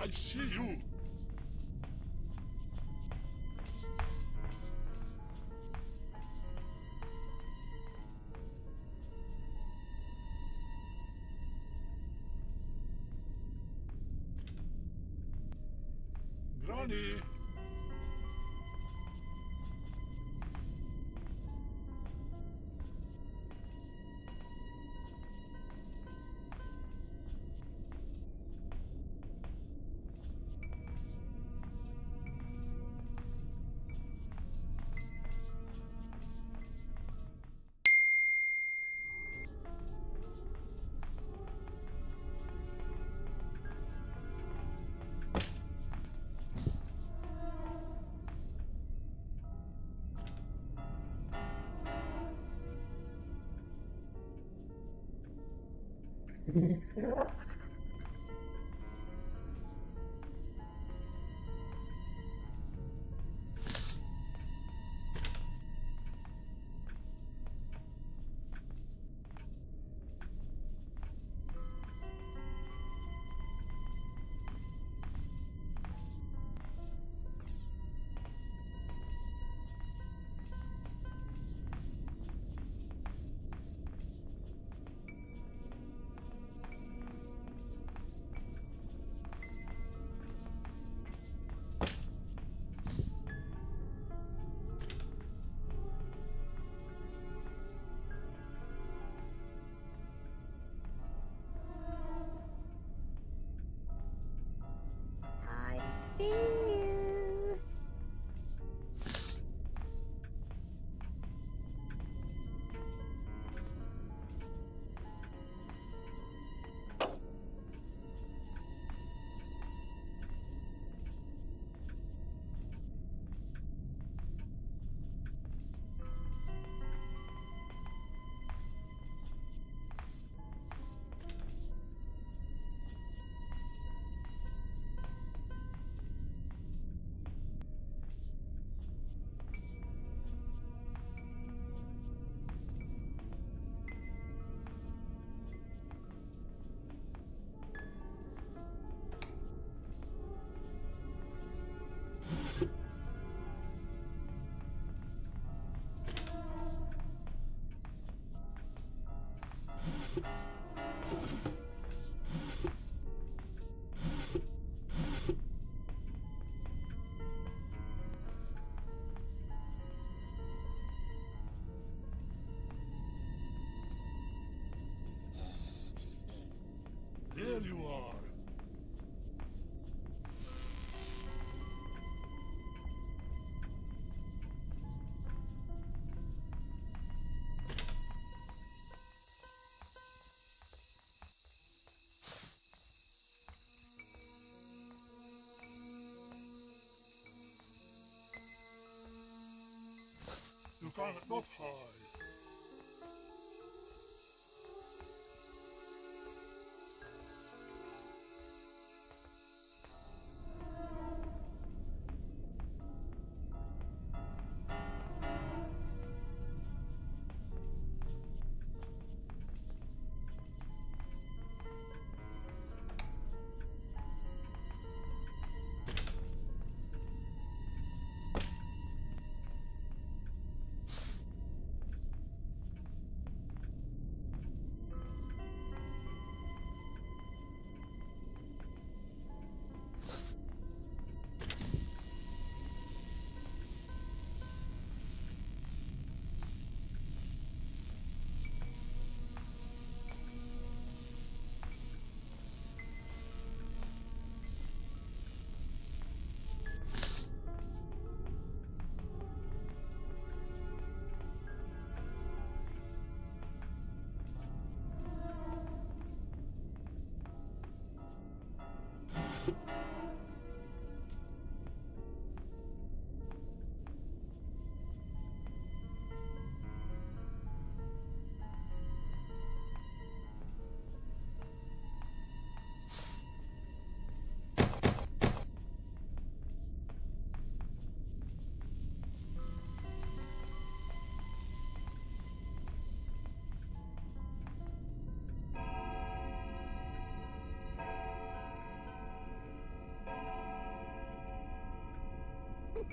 I see you. Granny. I There you are. You cannot hide.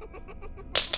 Ha ha ha ha ha!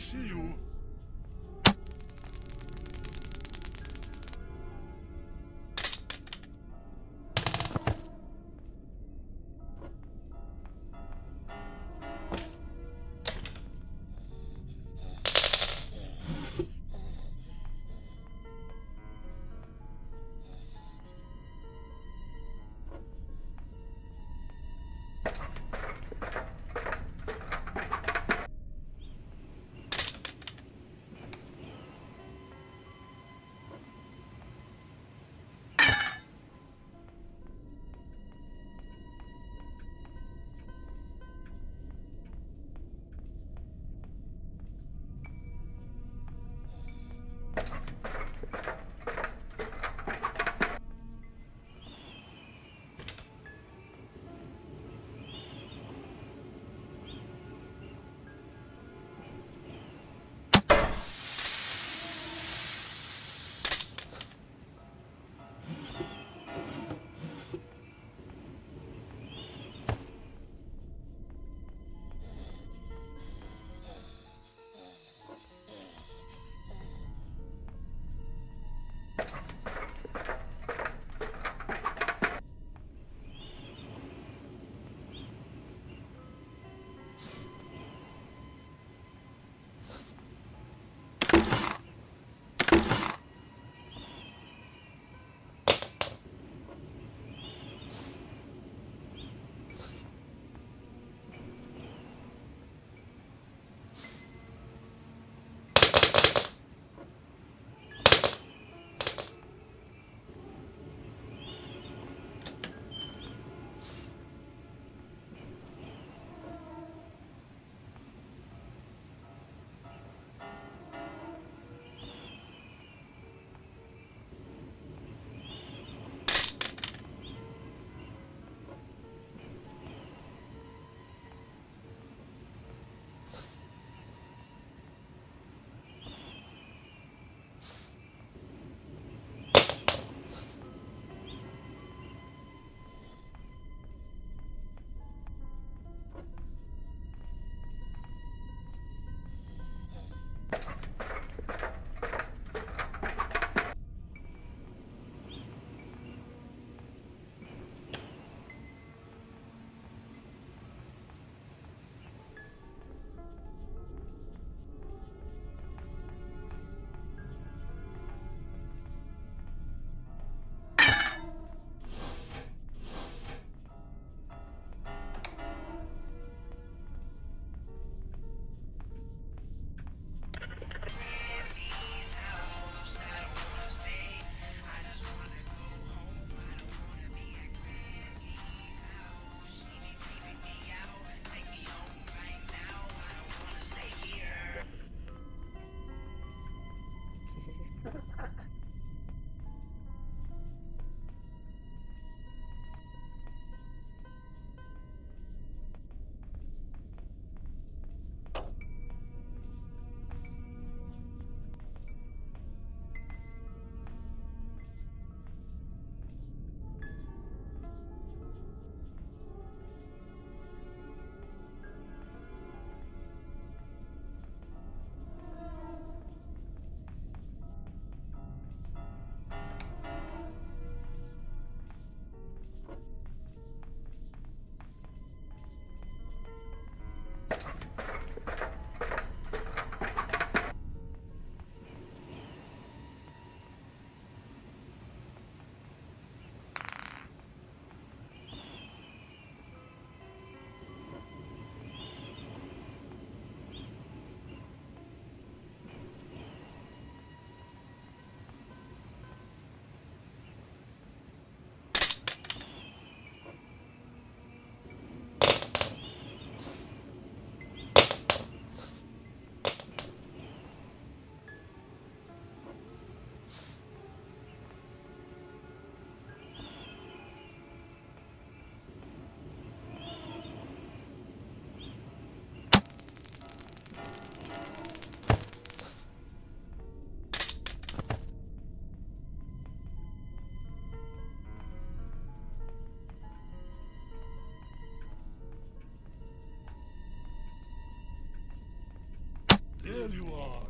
See you. There you are.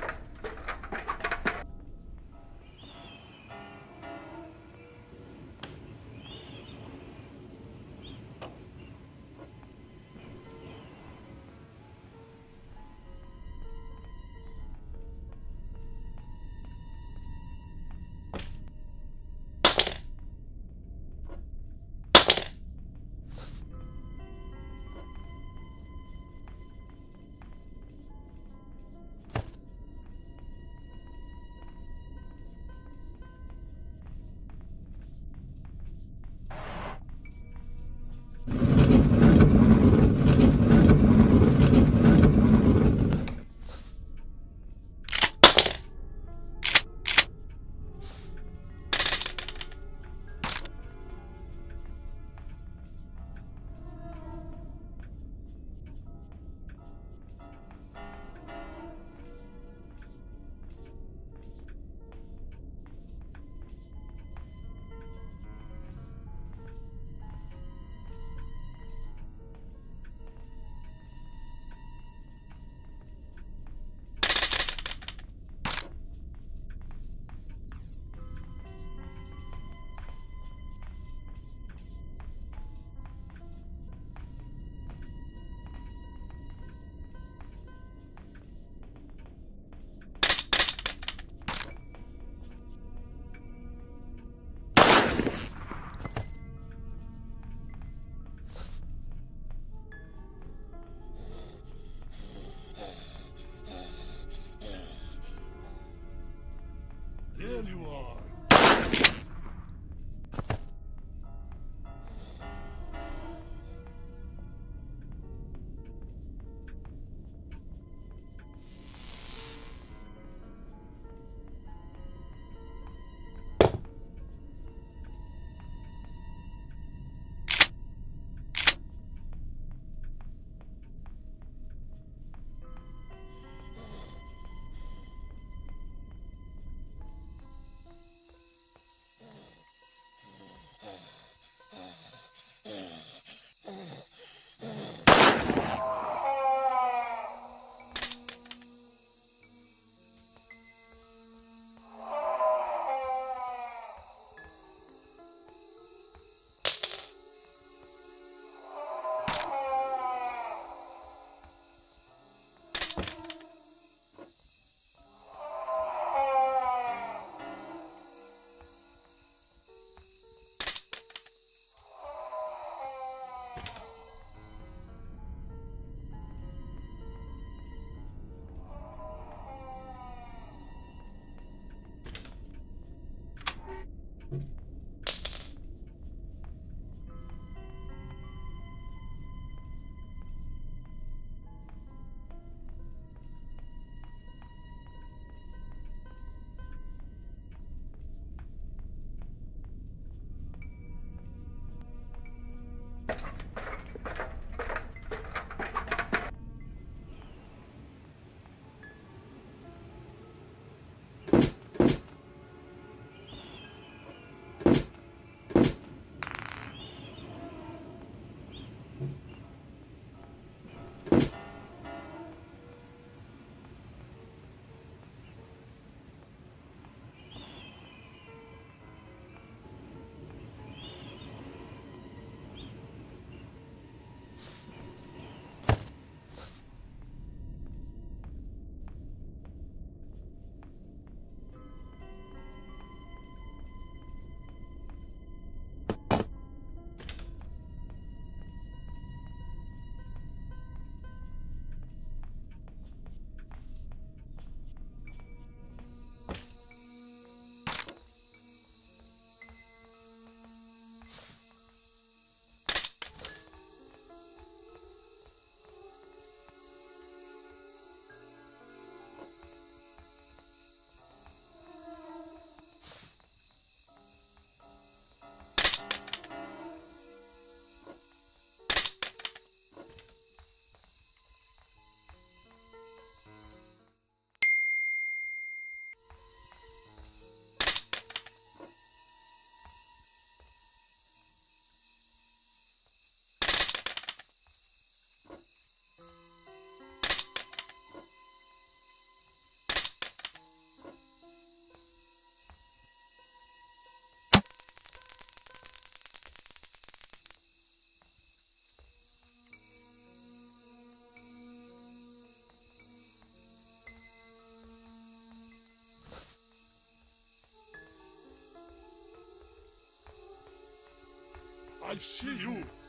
I see you.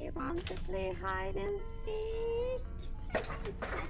You want to play hide and seek?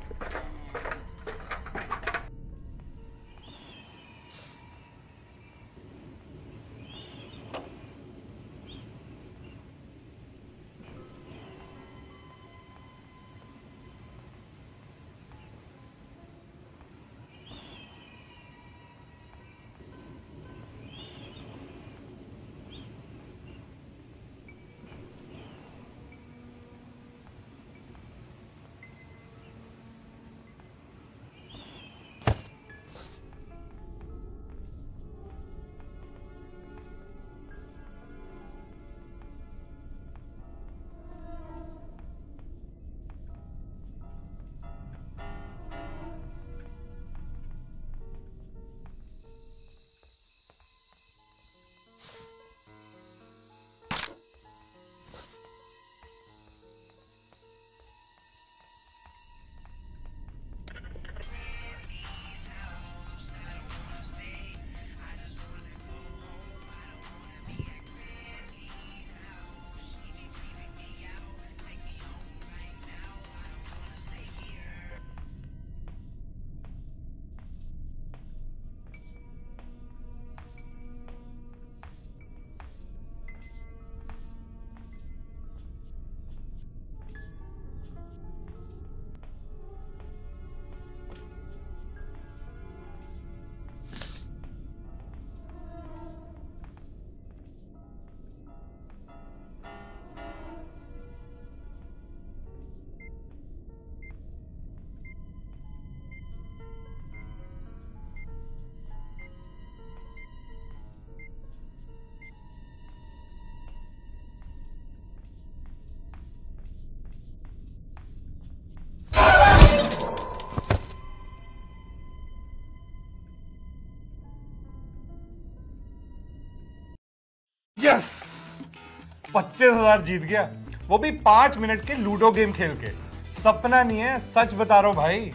Yes पच्चीस हज़ार जीत गया। वो भी पाँच minute के ludo game खेल के। सपना नहीं है, सच बता रहा हूँ भाई।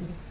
Mm-hmm.